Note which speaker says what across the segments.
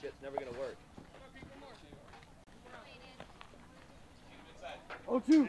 Speaker 1: shit's never gonna work.
Speaker 2: Oh, two.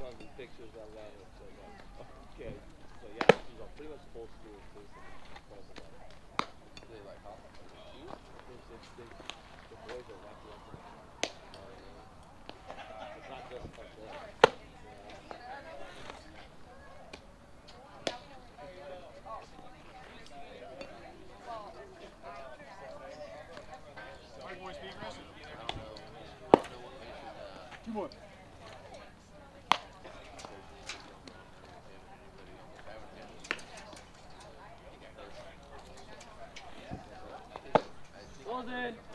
Speaker 2: strong in
Speaker 1: pictures that love it. So,
Speaker 2: yeah. Okay. So, yeah, she's on pretty much full school.
Speaker 3: They like
Speaker 2: hop. The boys are lucky. It's not just like
Speaker 4: that.
Speaker 2: Two
Speaker 5: more.
Speaker 2: Holden.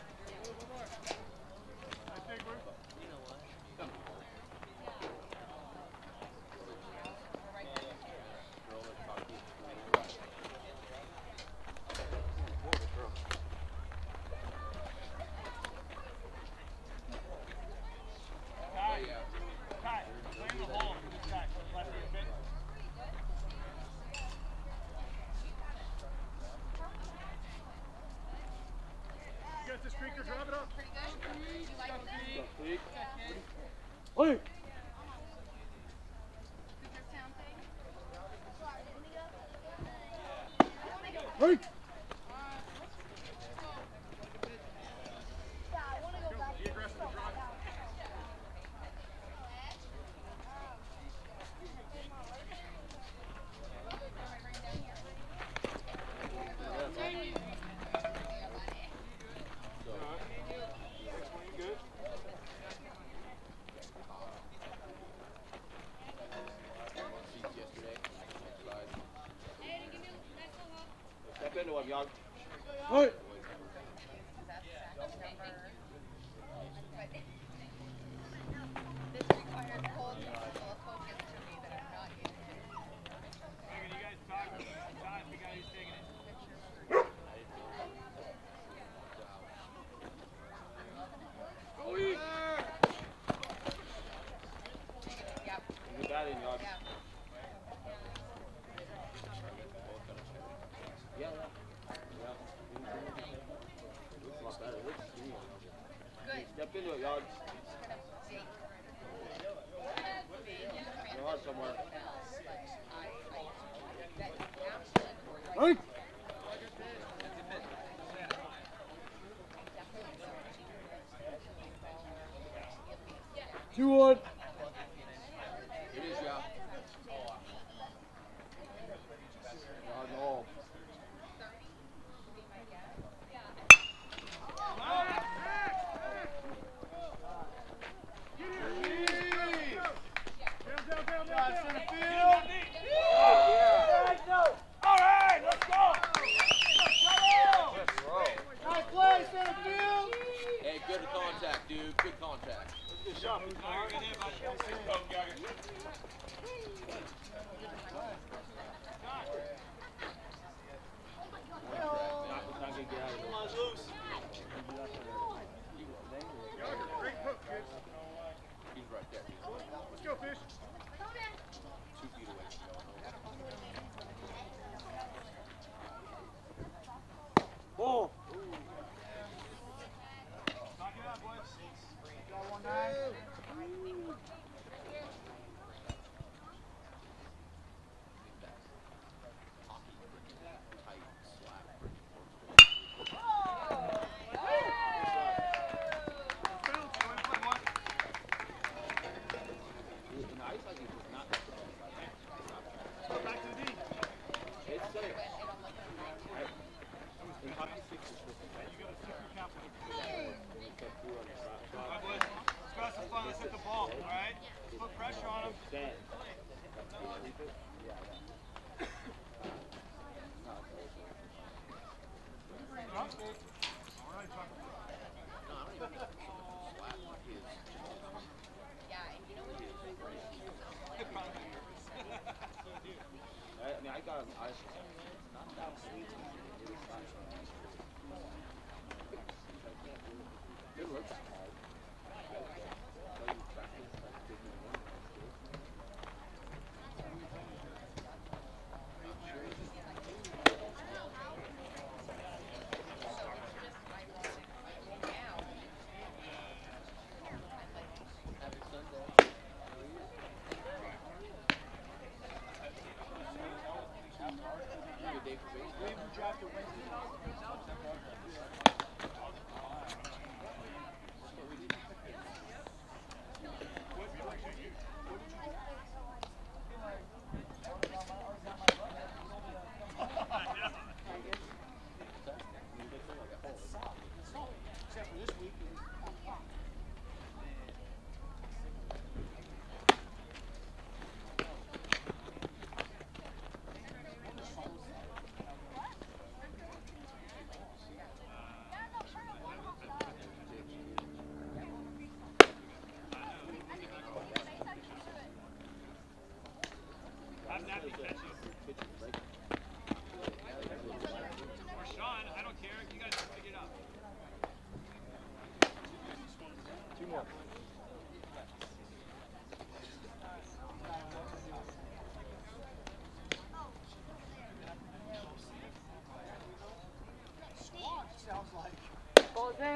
Speaker 2: 어.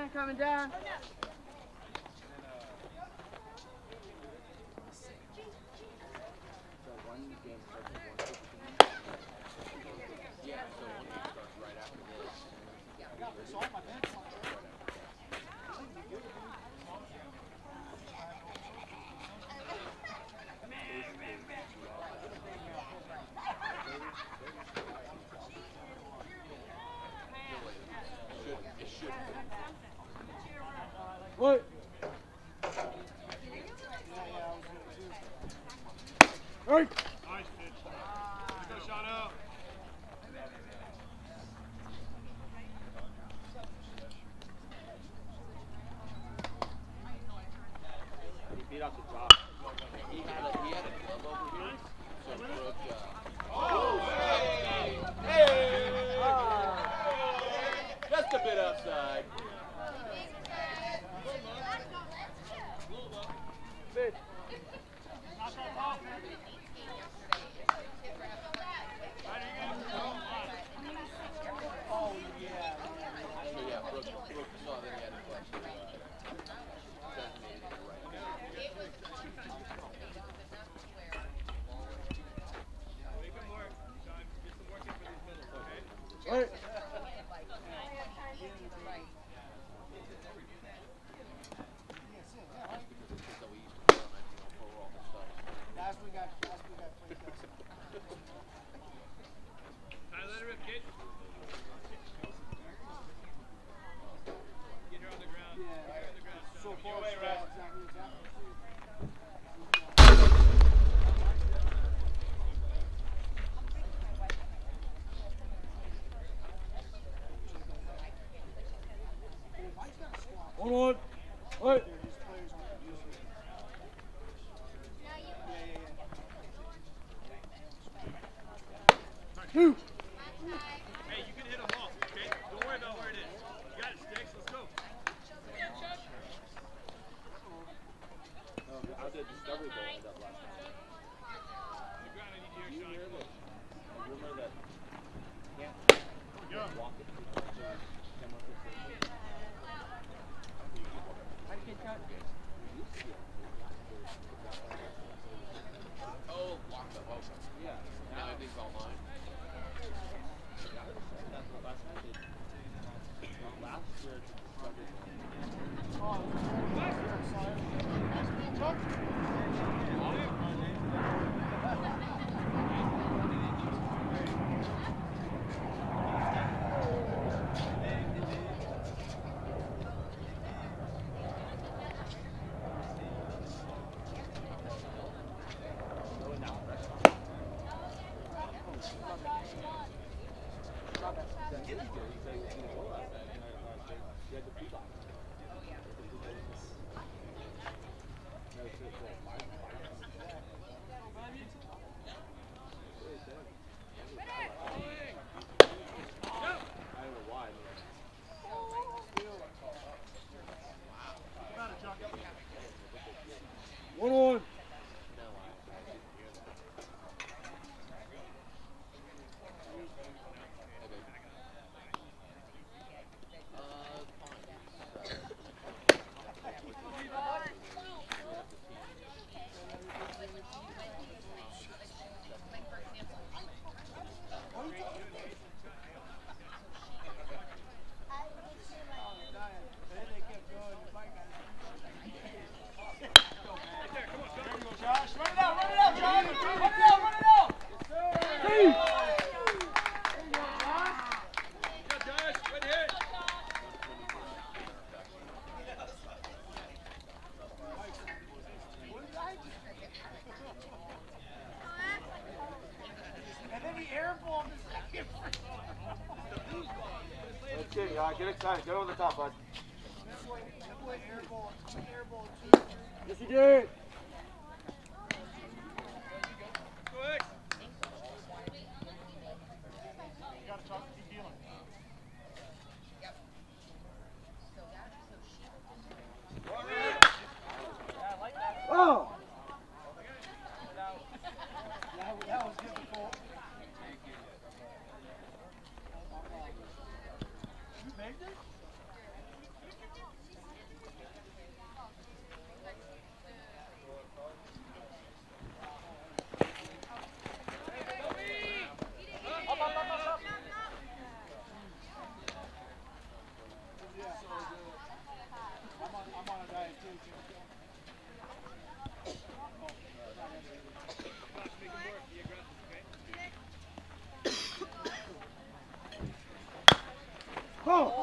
Speaker 2: Coming down.
Speaker 5: So one game starts at 115.
Speaker 6: Yeah, so one game starts right after this. Should, it should.
Speaker 2: Hey.
Speaker 1: Thank you.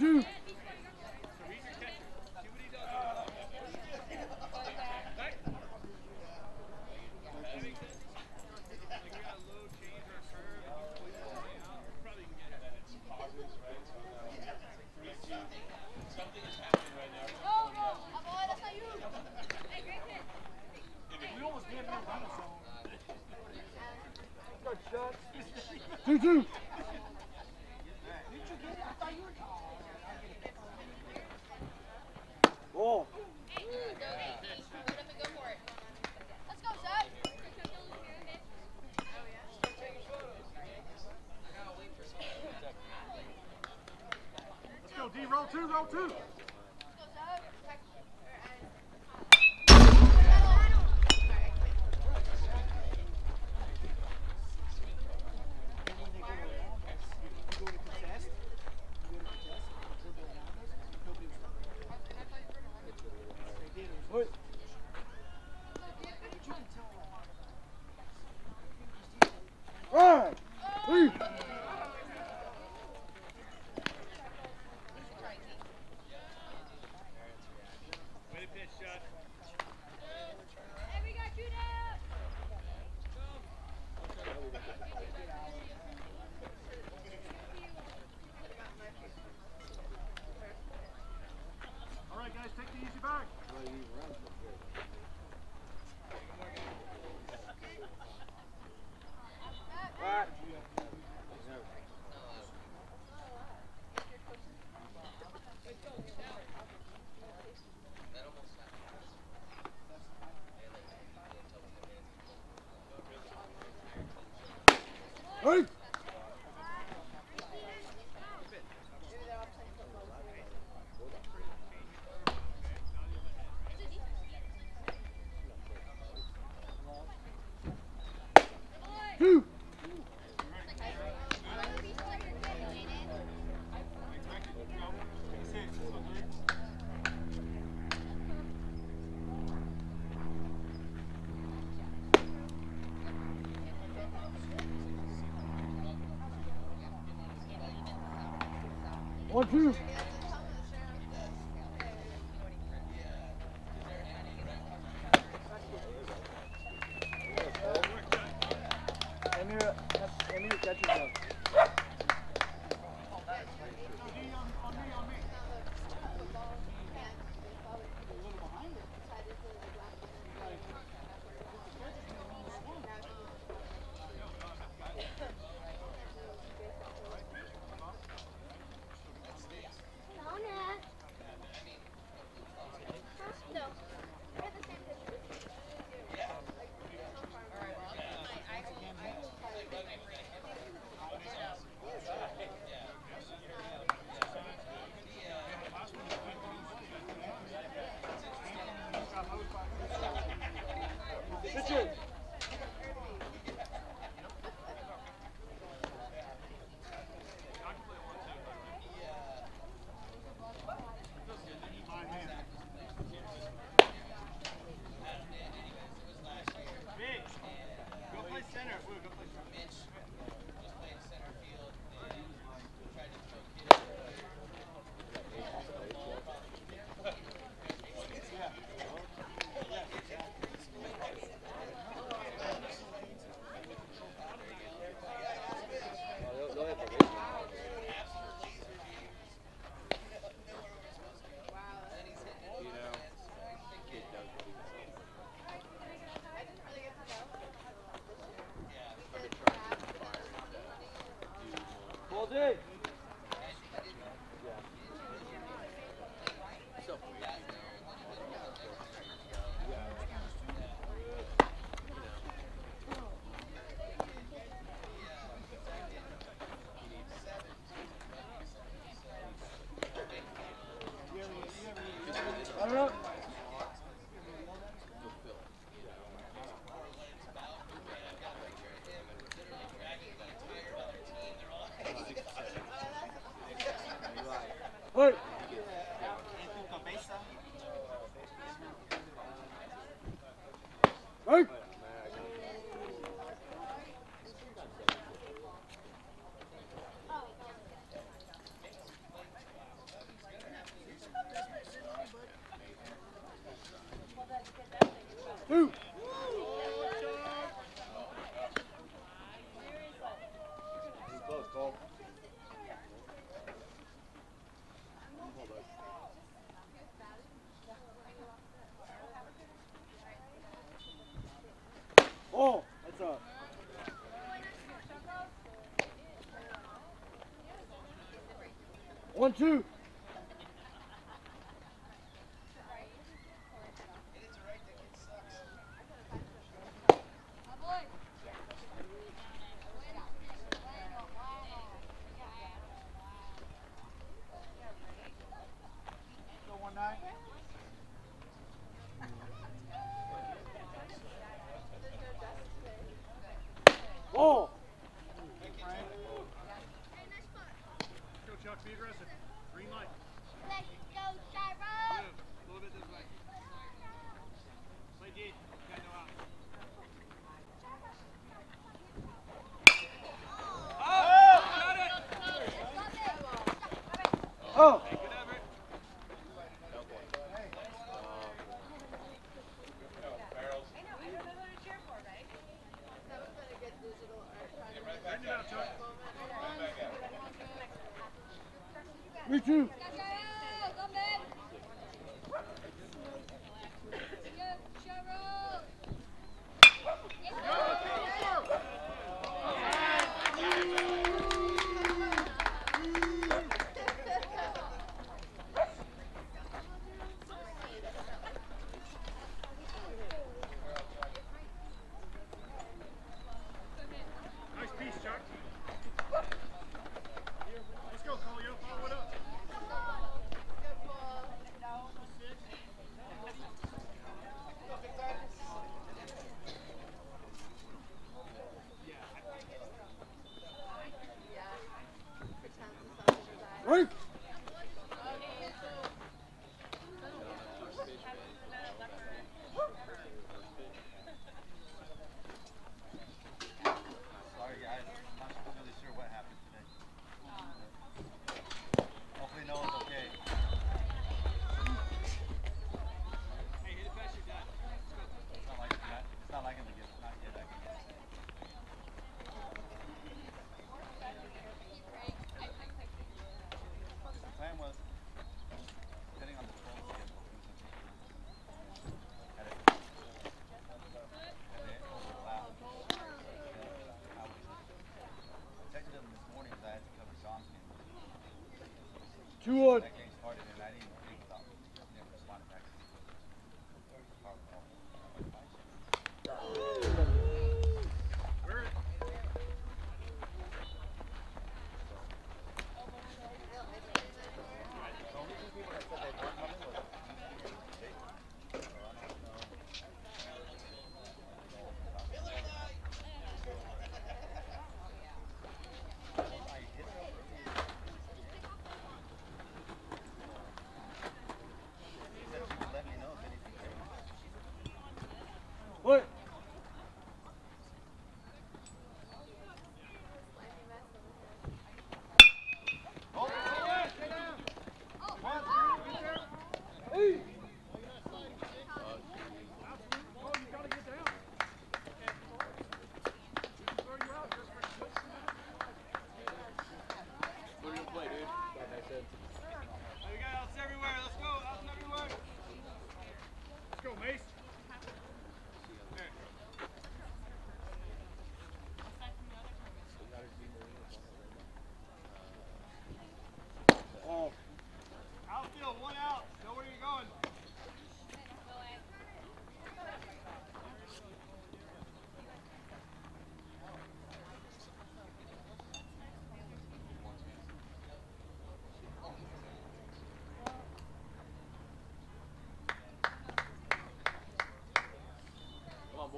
Speaker 7: One, two. Two, two.
Speaker 8: Oh,
Speaker 7: Go,
Speaker 9: DG. Put up and go for it. Let's go, Zach.
Speaker 7: Let's go, D. Roll two, roll two.
Speaker 9: One, two. Two.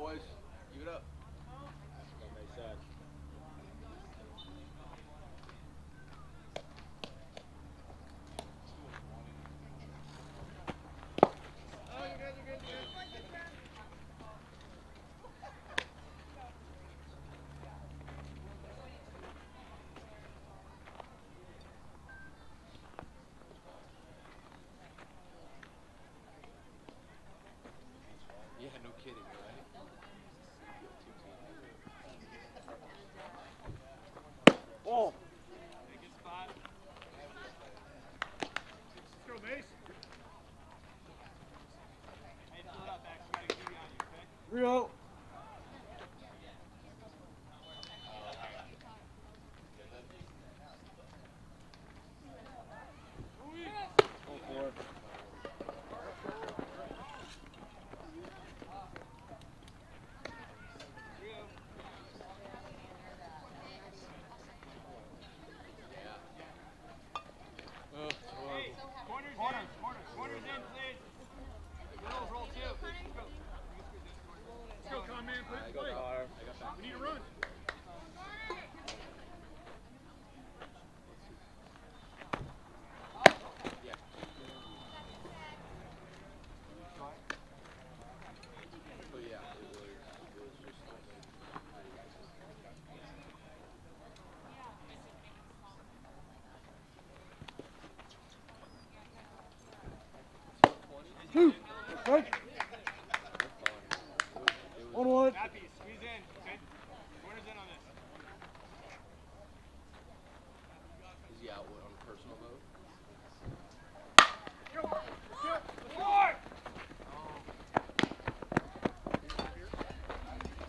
Speaker 6: Boys. Give it up. That makes sense.
Speaker 1: Oh, you guys are good. You're good.
Speaker 6: Yeah, no kidding, right?
Speaker 2: Ball.
Speaker 1: Hey, good spot.
Speaker 7: Let's go, Mace.
Speaker 1: Hey, pull it up, Max. We got a duty on you, okay?
Speaker 2: Three out. Oh, four.
Speaker 6: Oh, it's horrible.
Speaker 1: Hey, corners, corners, corners, corners in, please. Middles roll too. Let's go.
Speaker 7: Let's go, con man. Put
Speaker 6: I
Speaker 7: it in
Speaker 6: got
Speaker 7: play.
Speaker 6: that. I got that.
Speaker 7: We need to run.
Speaker 6: Yeah. But yeah, it was, it was just
Speaker 2: Two. Break. One one.
Speaker 1: Happy, squeeze in, okay? Corners in on this.
Speaker 6: Is he out on personal mode?
Speaker 1: Four!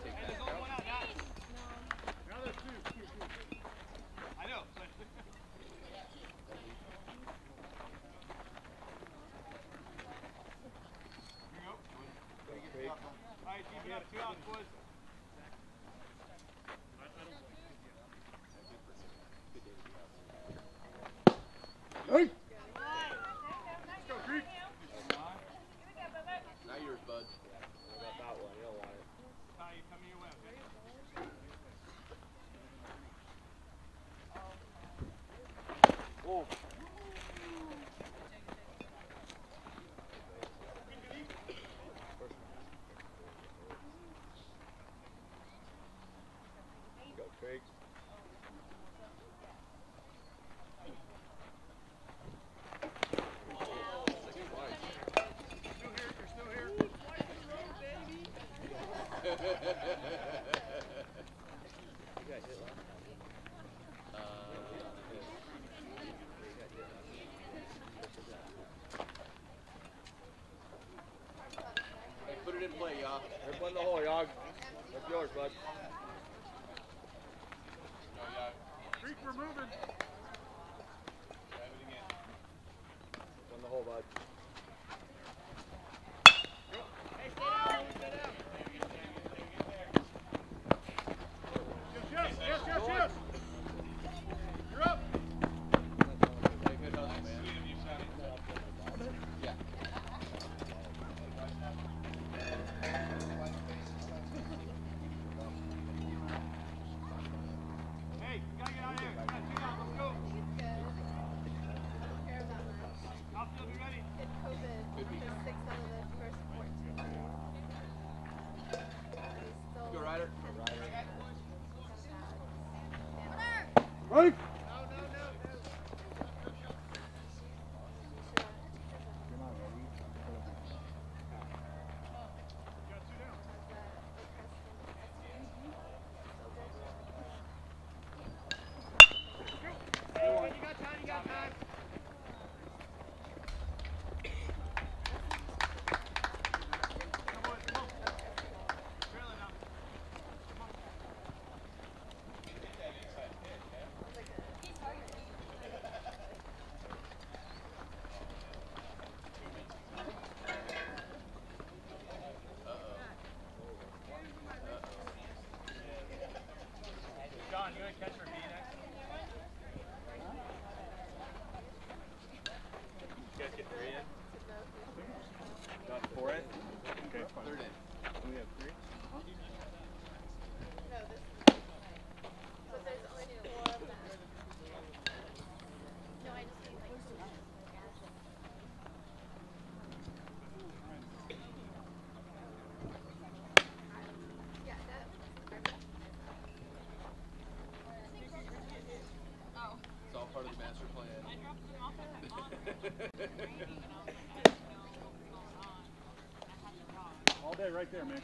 Speaker 6: Take
Speaker 1: Hey,
Speaker 6: that.
Speaker 1: there's only one out, not.
Speaker 7: Now there's two.
Speaker 1: I know, but. Here you go. Two outs, boys.
Speaker 6: bud.
Speaker 9: Creek, we're moving. John, you and catch
Speaker 7: All
Speaker 6: day right there, man.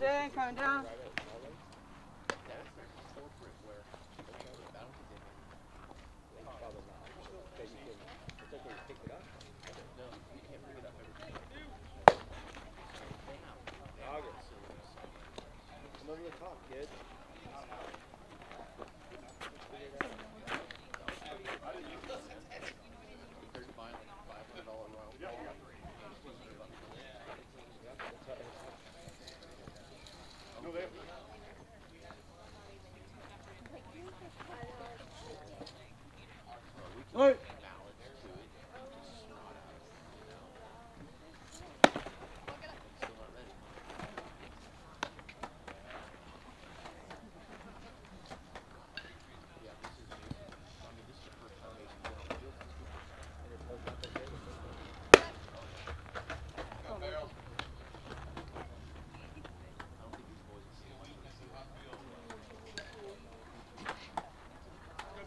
Speaker 2: Down, coming down.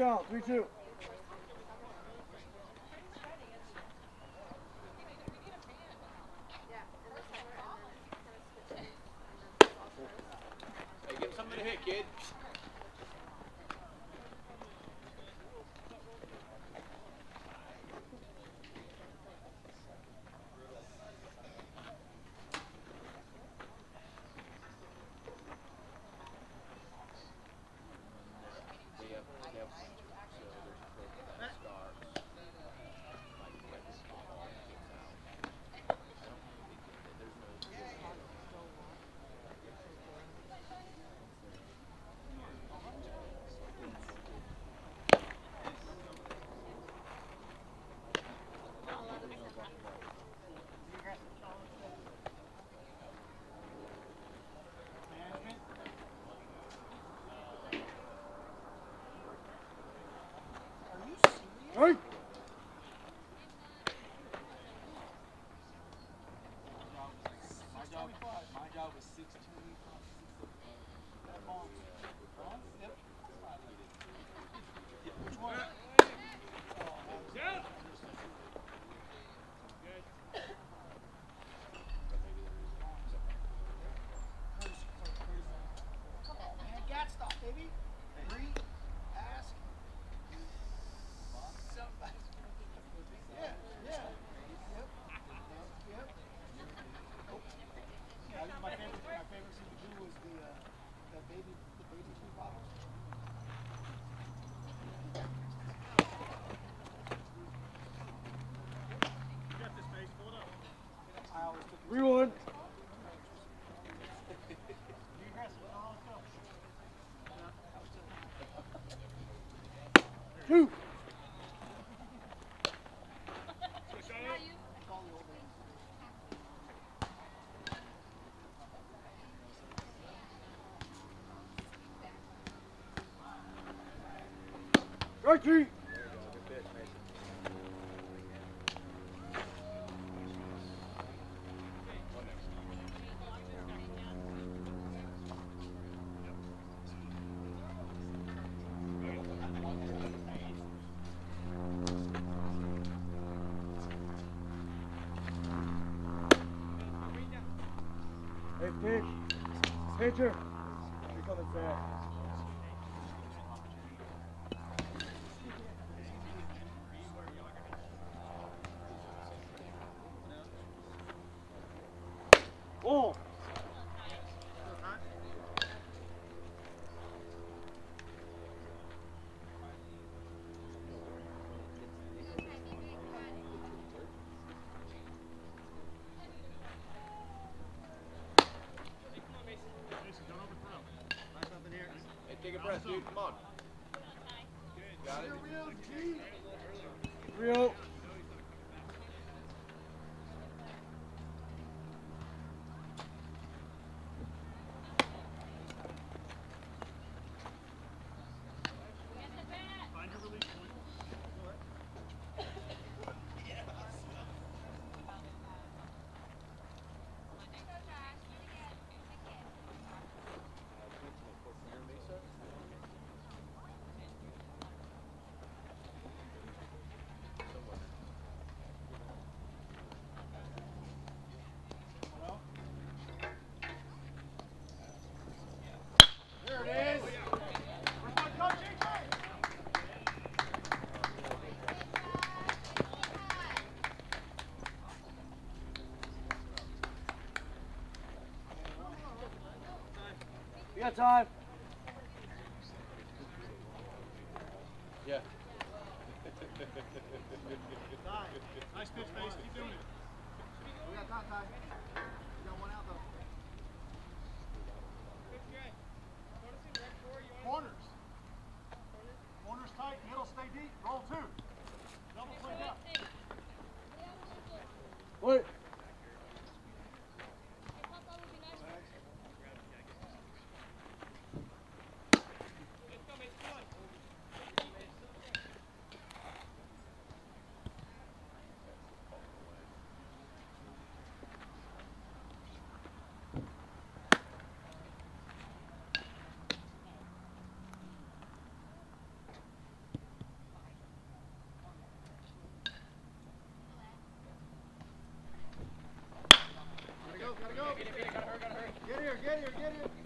Speaker 6: count. Three, two.
Speaker 2: Archie!
Speaker 1: Oh. Take a breath, dude. Come on.
Speaker 7: You got time? Gotta go. Get here, get
Speaker 2: here, get
Speaker 3: here.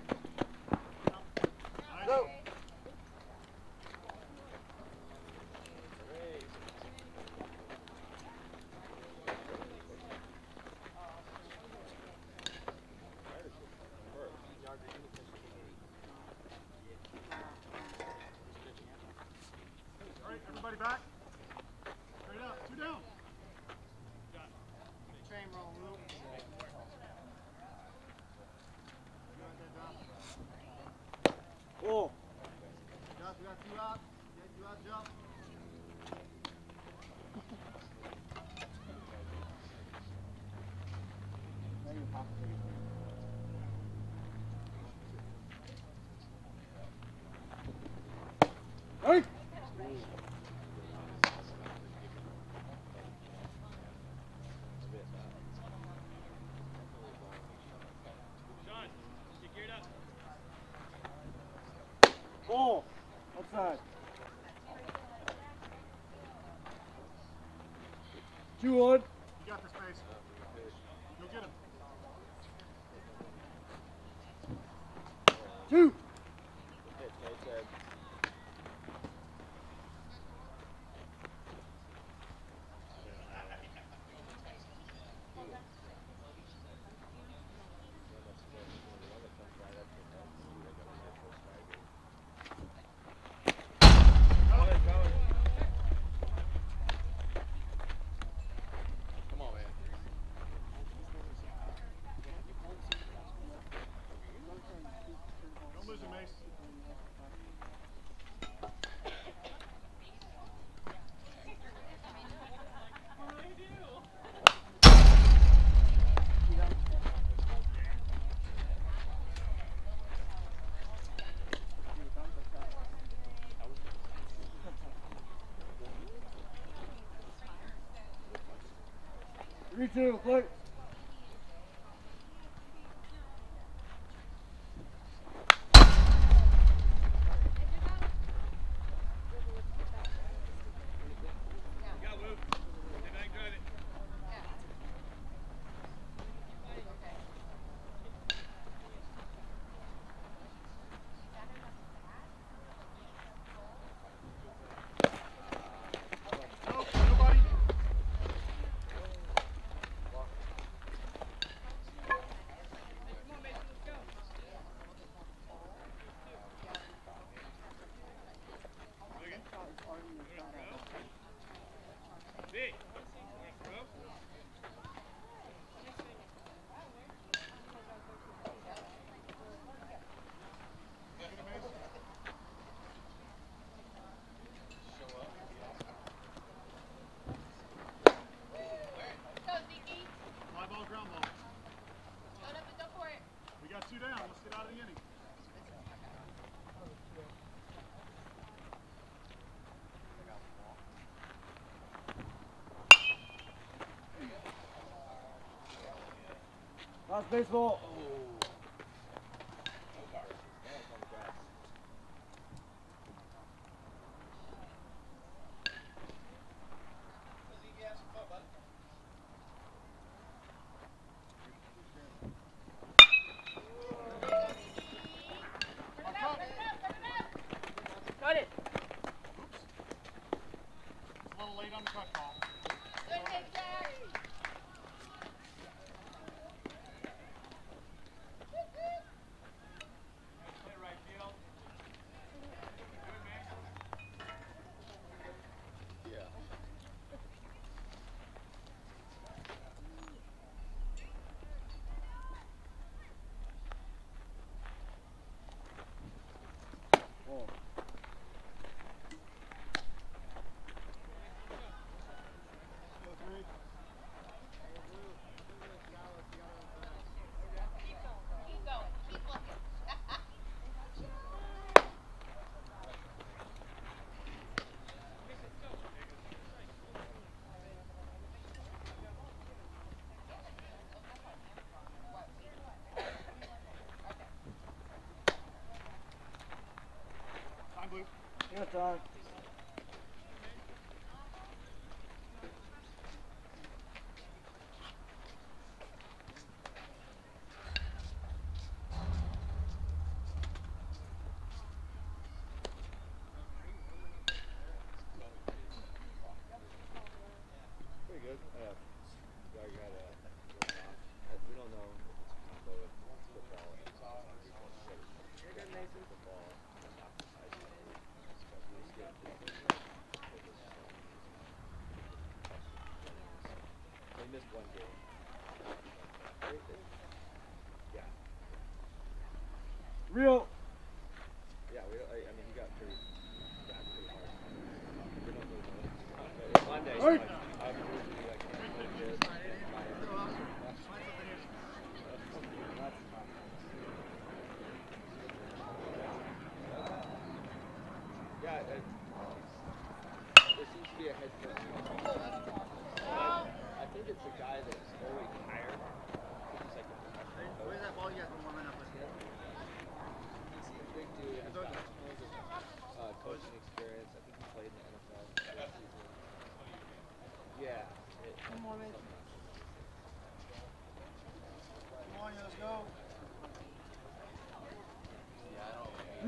Speaker 3: You
Speaker 2: too. Look. ナイスベースボ Your dog.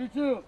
Speaker 2: 住。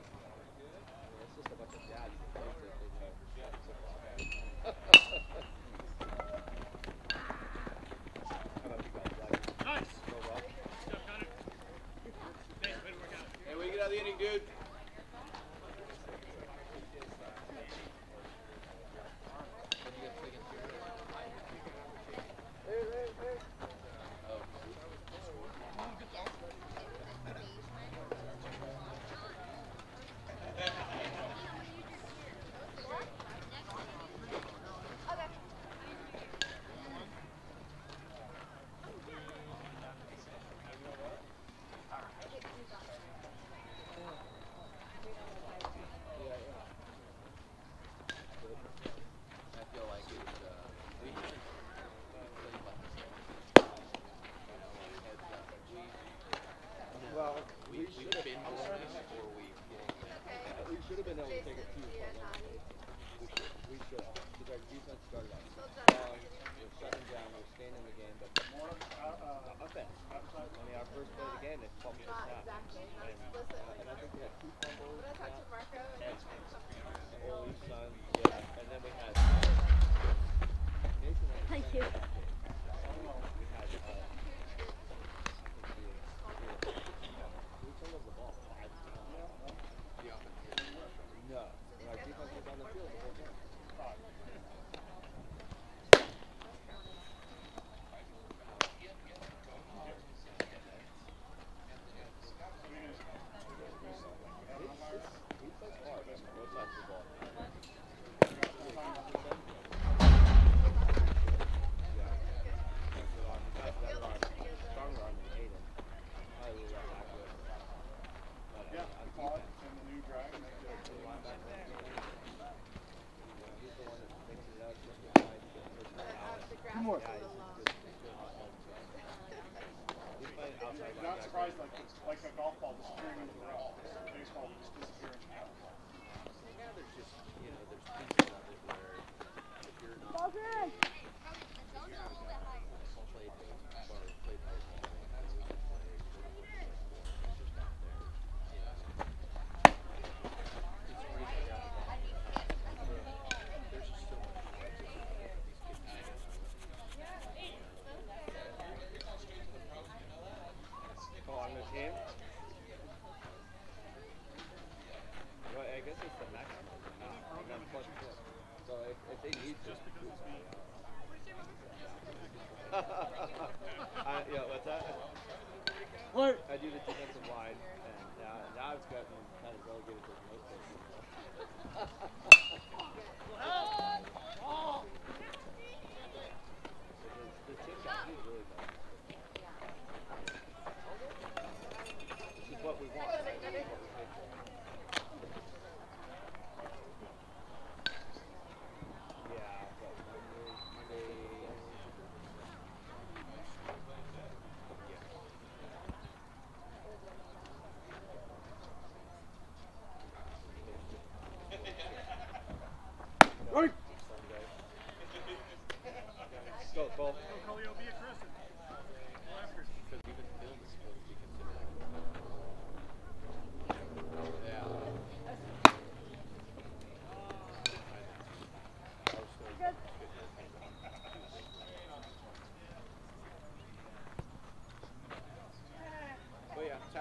Speaker 2: then we'll take it.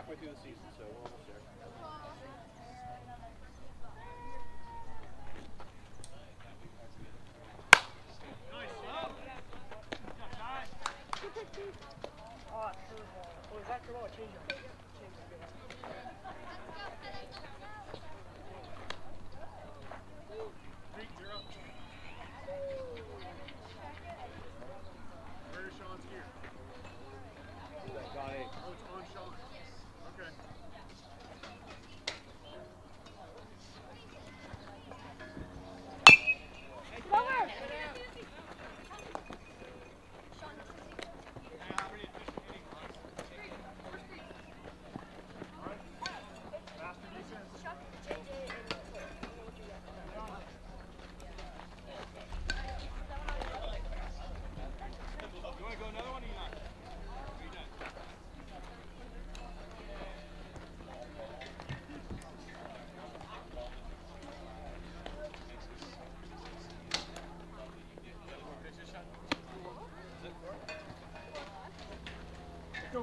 Speaker 2: halfway through the season, so
Speaker 10: we'll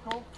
Speaker 2: 抽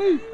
Speaker 7: Lead.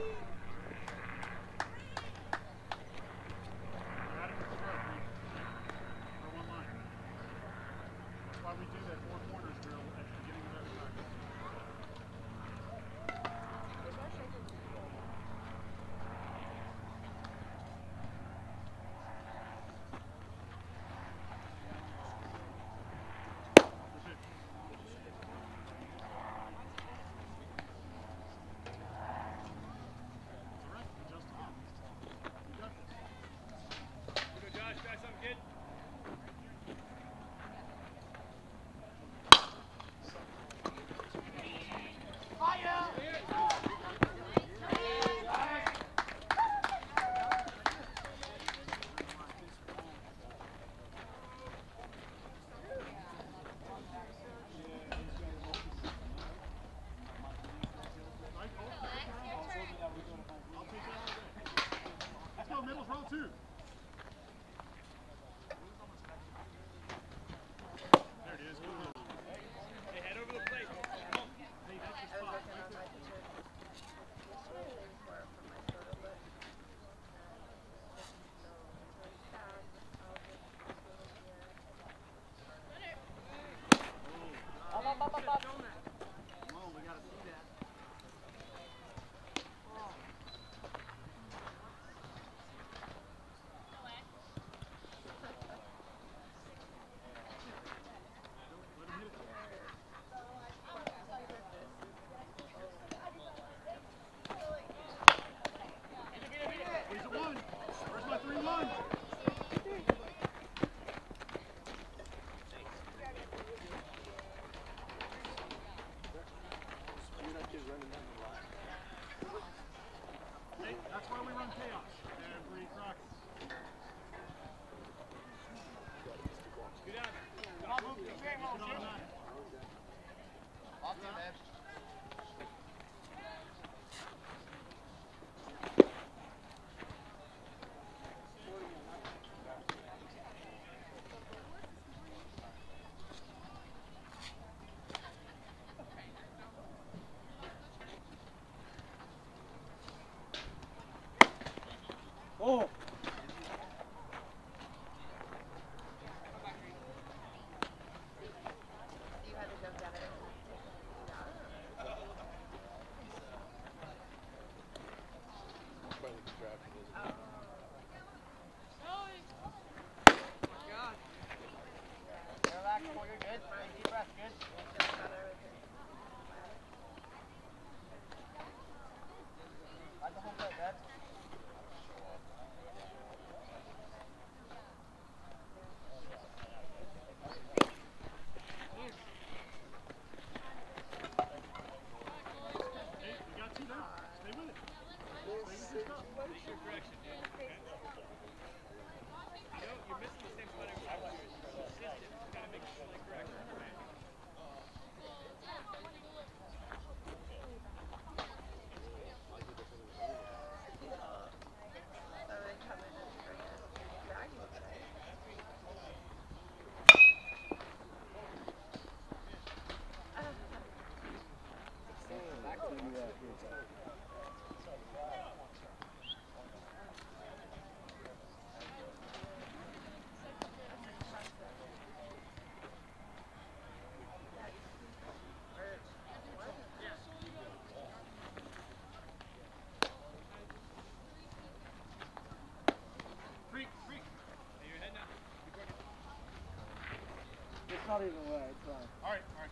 Speaker 7: Not even wet. It's fine.
Speaker 11: All right, all right.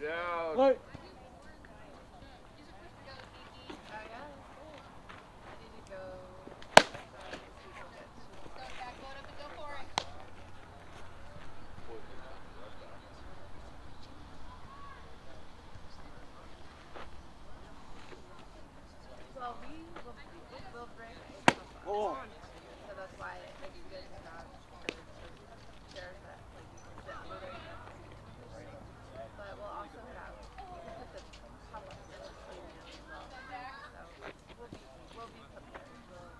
Speaker 2: Down.
Speaker 7: Wait.
Speaker 6: Back load up and go for it.
Speaker 12: Well, we will, will bring
Speaker 7: Oh.
Speaker 12: so that's why it's good to have chairs that like you can sit over there. But we'll also have we can put the top up in the stadium as well. So we'll be we'll be prepared. We'll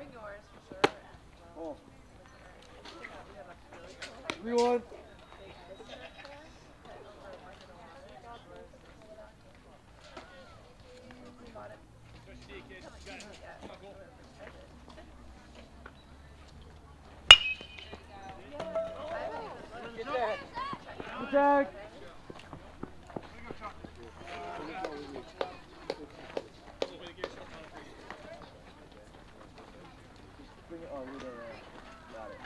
Speaker 12: bring yours for sure. And we'll
Speaker 7: Oh.
Speaker 12: we have a really cool
Speaker 7: Three one.
Speaker 12: big visitor center that over Market Water.
Speaker 7: bought it.
Speaker 13: Push D, kid.
Speaker 7: Come on,
Speaker 13: Got it.
Speaker 7: yeah,
Speaker 13: Come on, go.
Speaker 7: whoever said it. I haven't even looked.
Speaker 14: Get that.
Speaker 7: Checked
Speaker 14: Good tag.
Speaker 7: today.
Speaker 13: Look, way to get yourself on a free.
Speaker 14: Bring it on. You're there. Got it.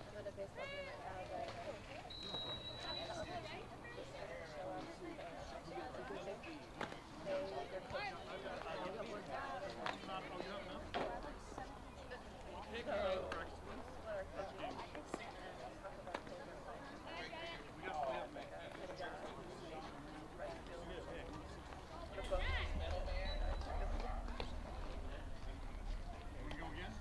Speaker 7: I'm at a baseball game right now, but they, they're coaching me a couple of times. So, what our coach is, and talk about things like, like a hit down, right field. The book.
Speaker 1: We go again?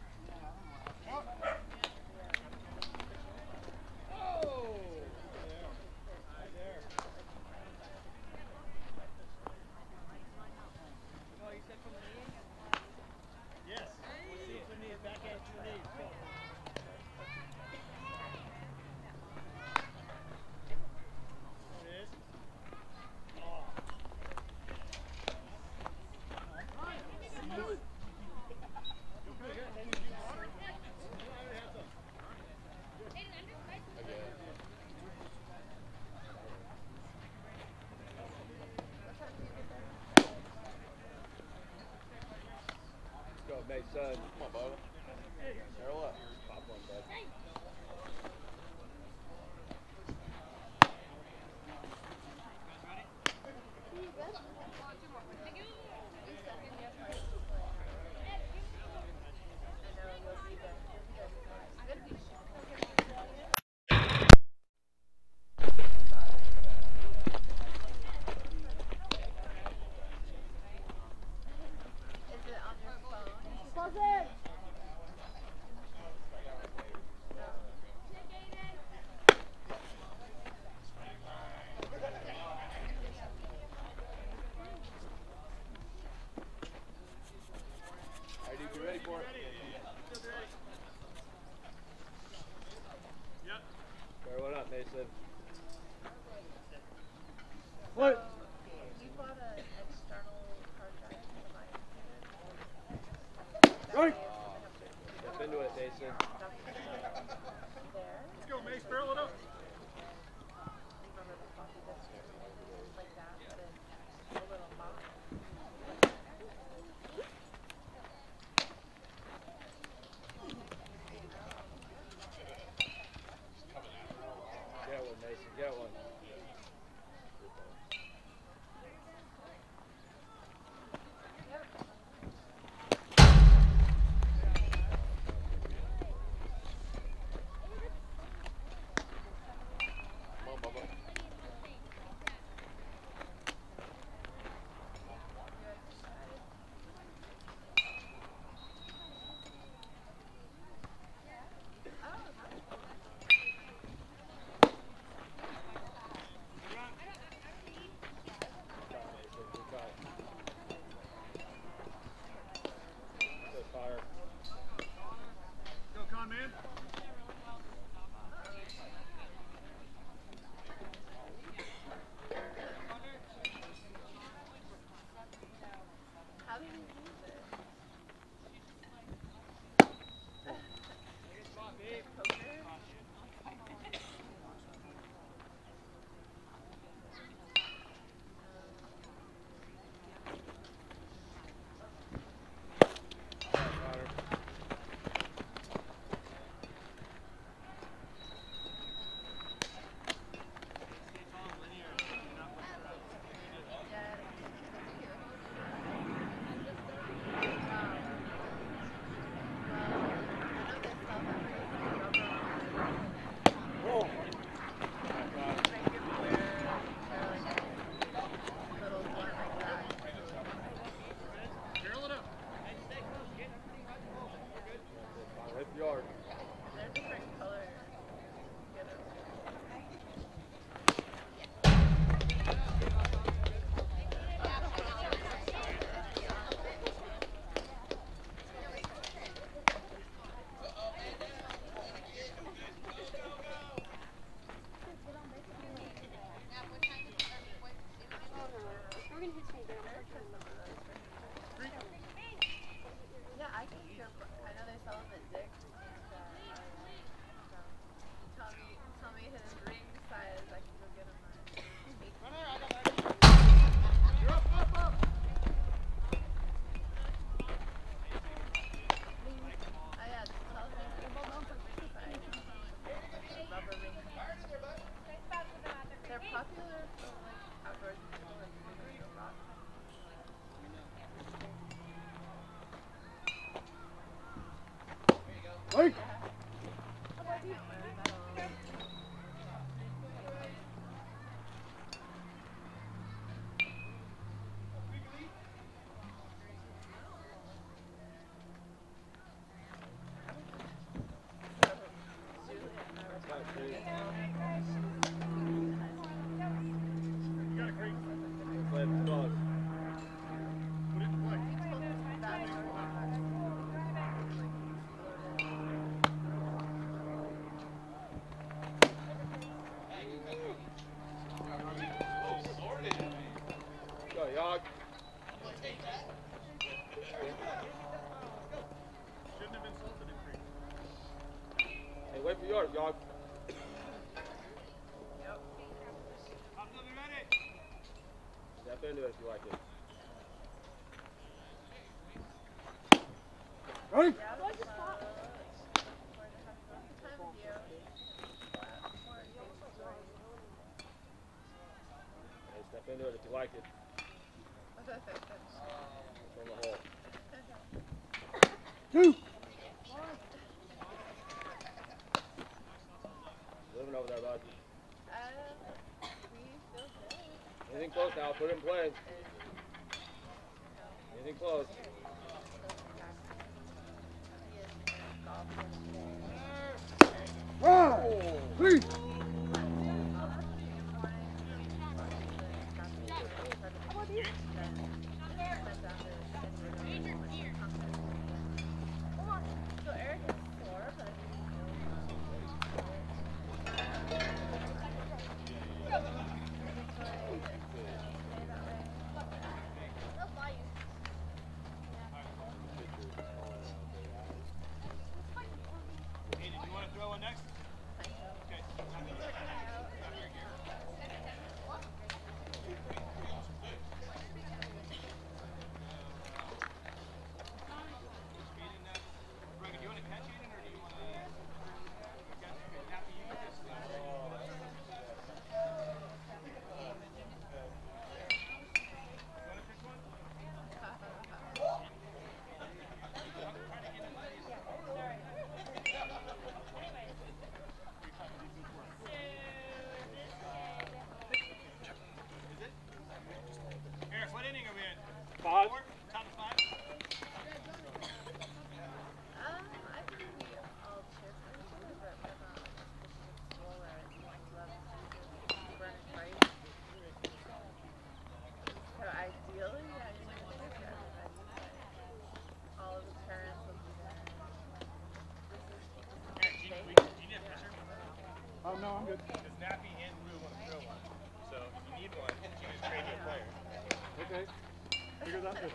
Speaker 1: Yes. See it from the back end to the knees. Go. There it is. Oh.
Speaker 2: Let's. Come on, Bubba. Barrel up.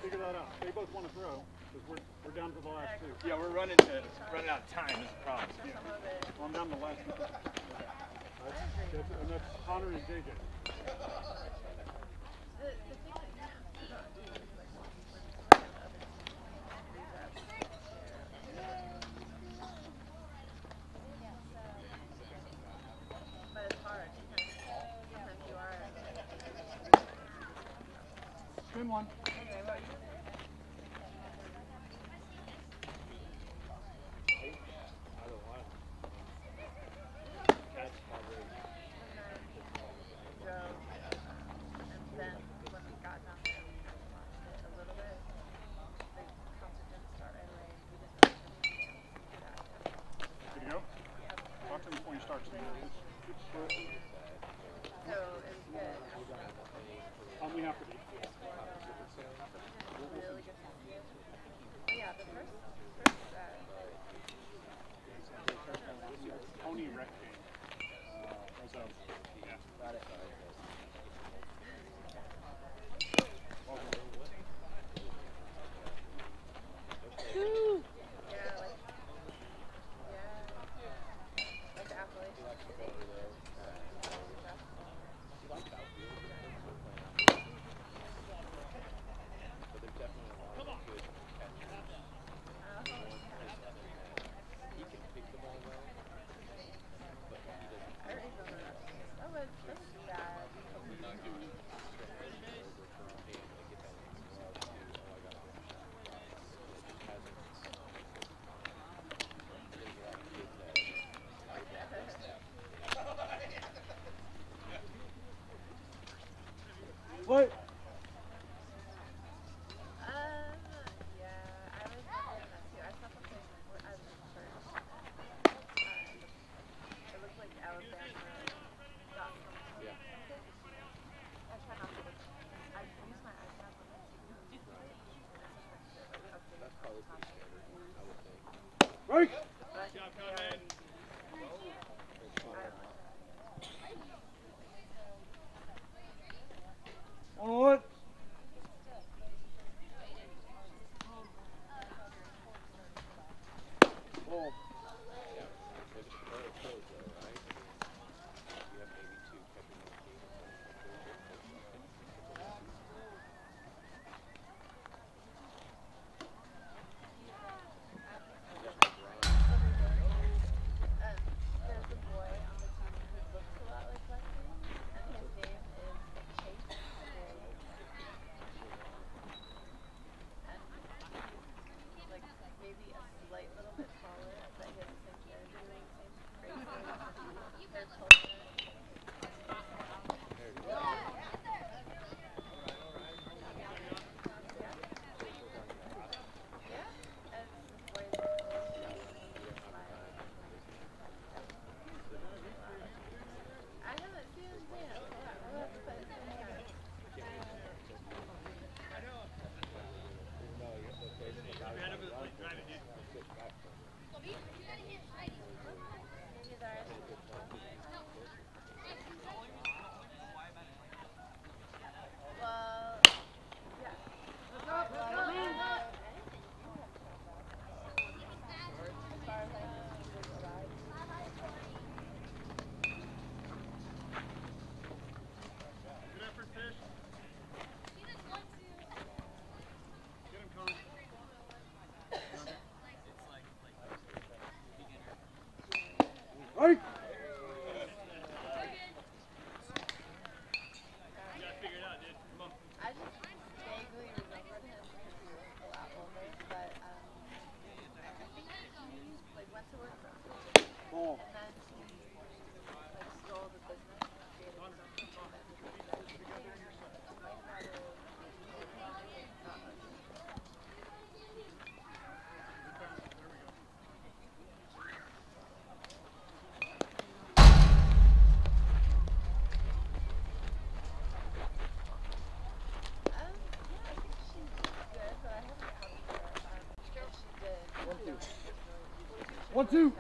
Speaker 7: Figure that out. They both want to throw because we're, we're down to the last two.
Speaker 1: Yeah, we're running to running out of time. Is the problem.
Speaker 6: Yeah.
Speaker 7: Well, I'm down to the last. Two. Okay. That's, that's, and that's Connor and JJ. One, two.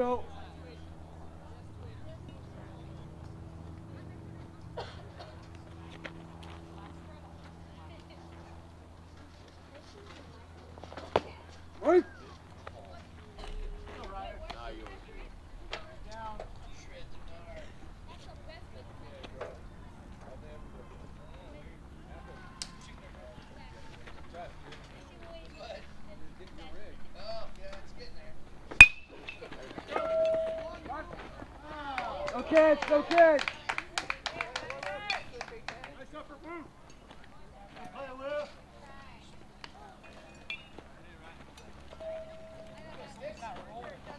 Speaker 15: go.
Speaker 9: No catch, no catch.
Speaker 7: Not rolling.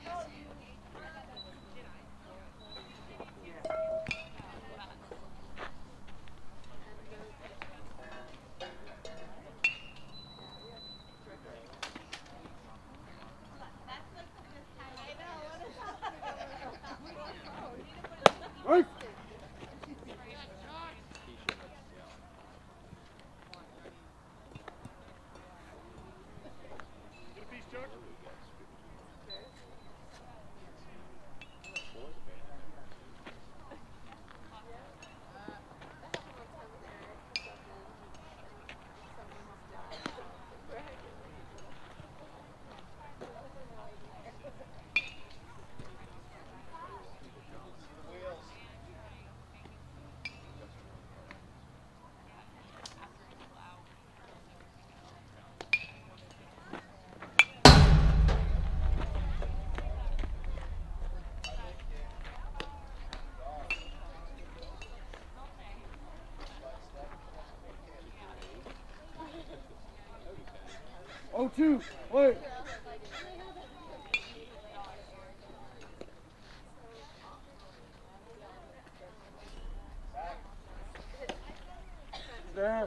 Speaker 9: Oh, two. Wait. There.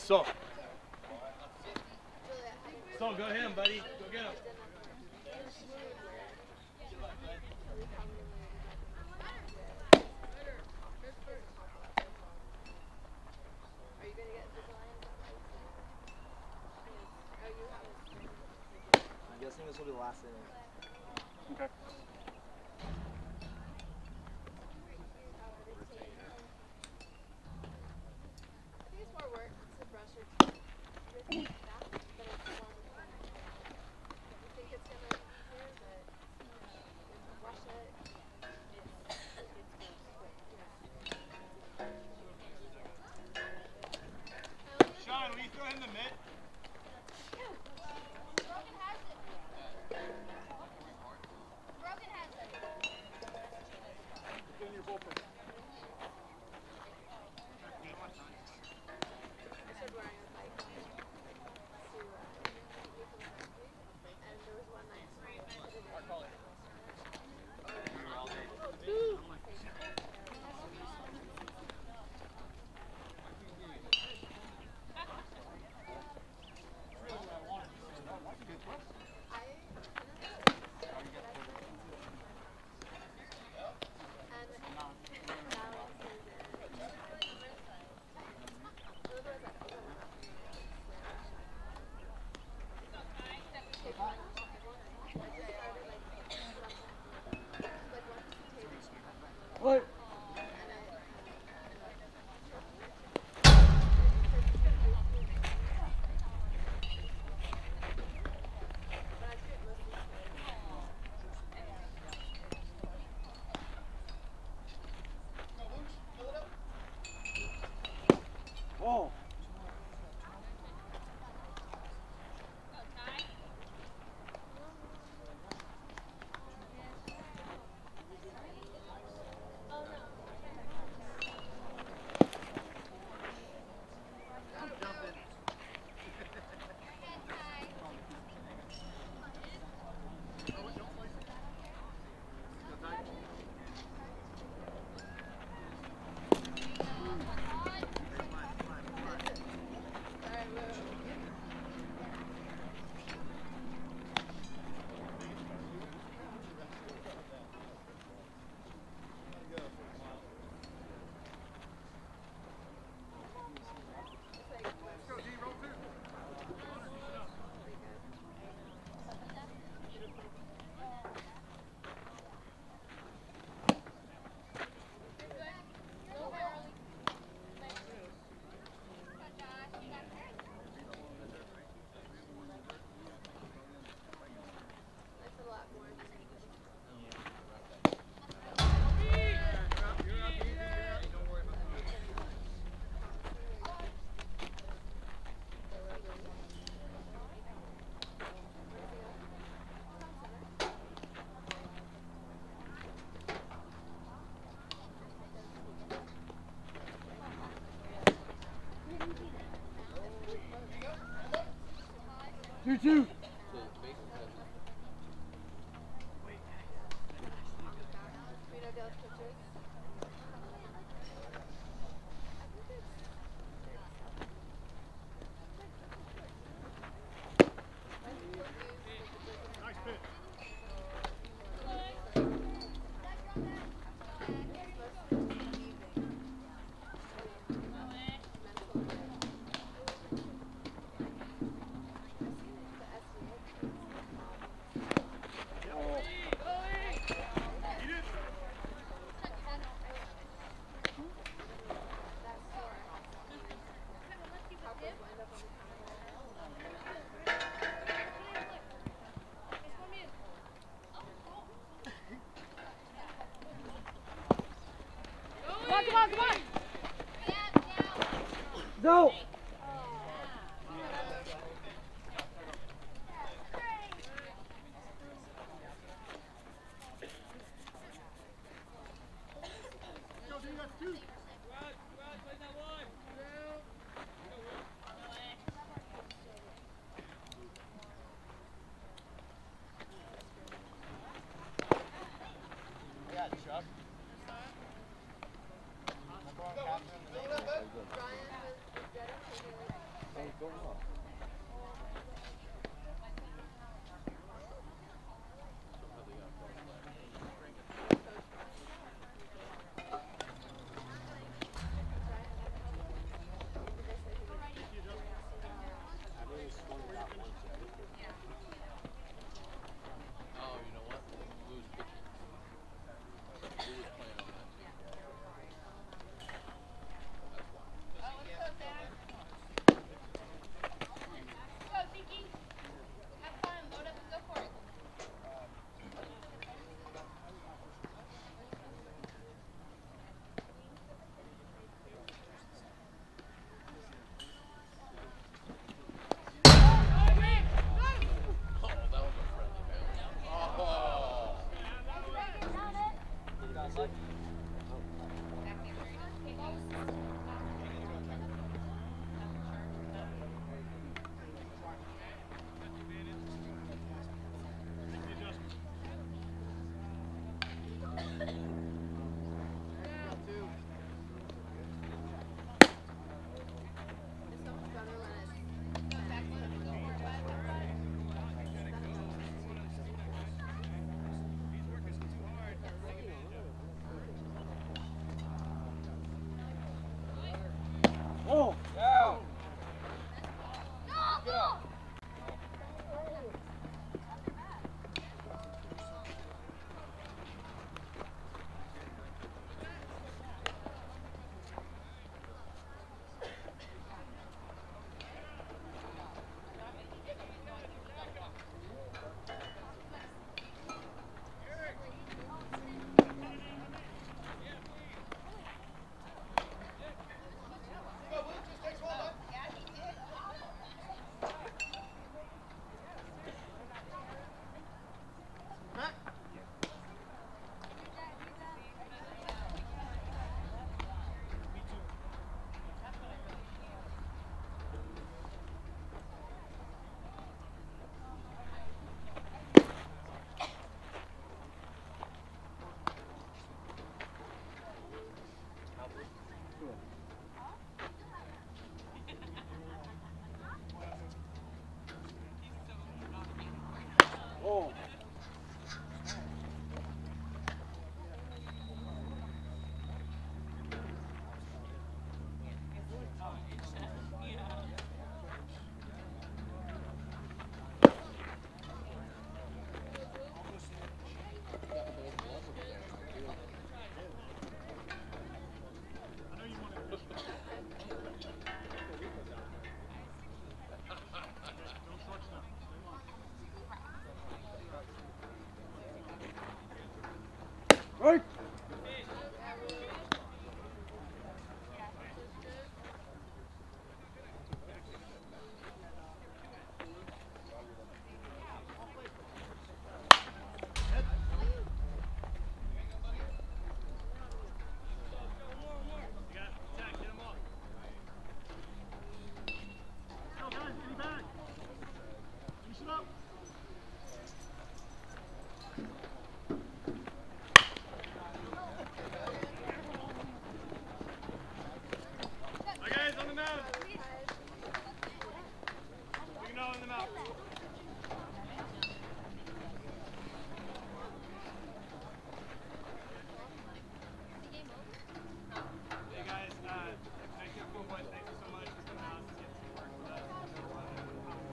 Speaker 1: so. Sol. Go him, buddy. Go get him.
Speaker 16: I'm
Speaker 2: guessing this will be the last inning.
Speaker 9: Okay.
Speaker 7: 어.
Speaker 6: Two two.
Speaker 9: Go,